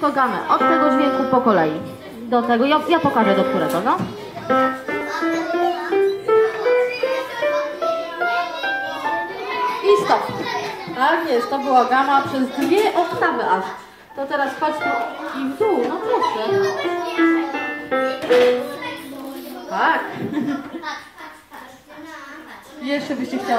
tylko gamę. Od tego dźwięku po kolei. Do tego, ja, ja pokażę do którego, no. I stop. Tak jest, to była gama przez dwie oktawy aż. To teraz chodź tu i w dół, no proszę. Tak. Jeszcze byście chciały.